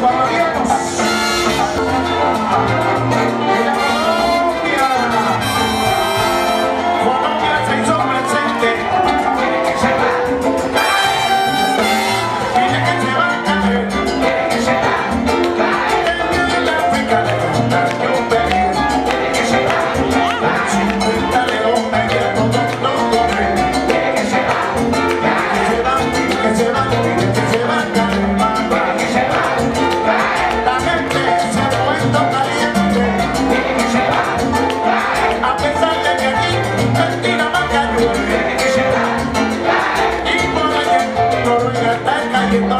necesita en la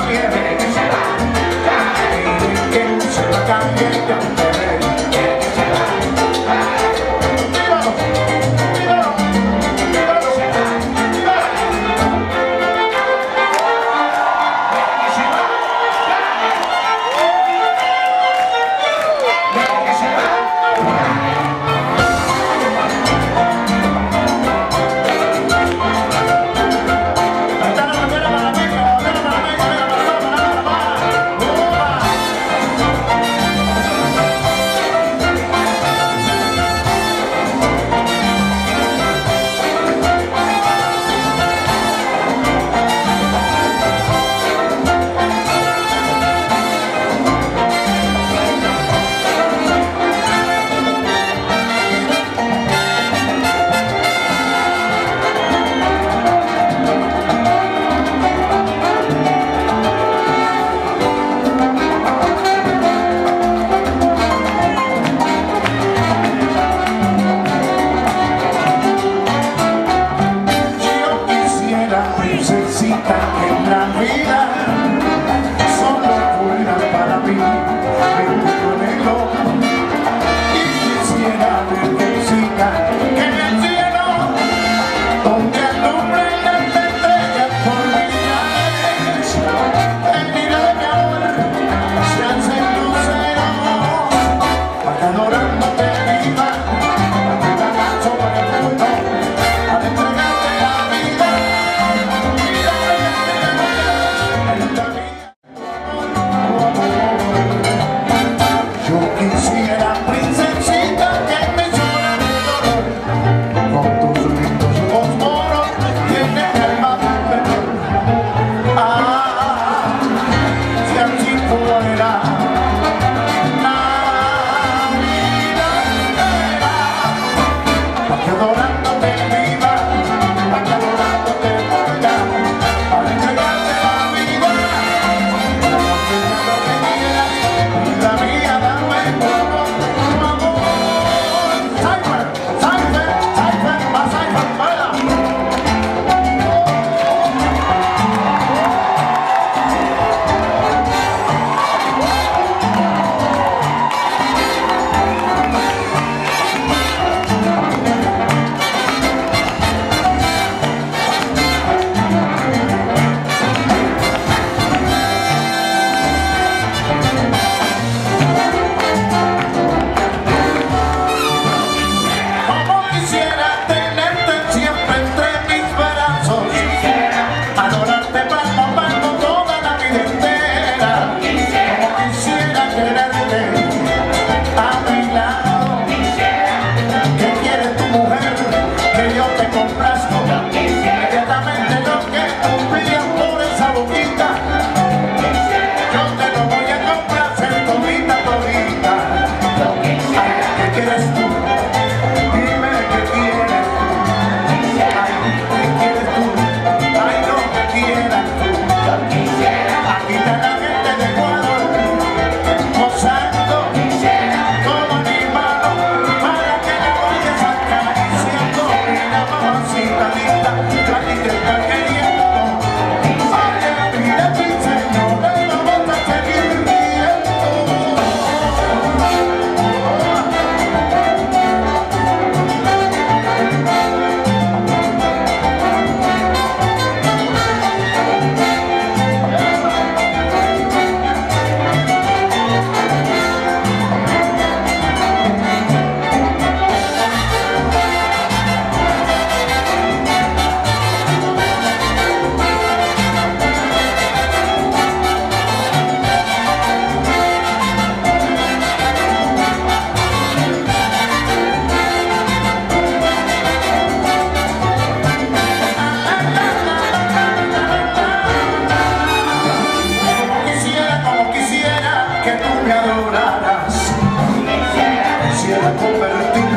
convertir.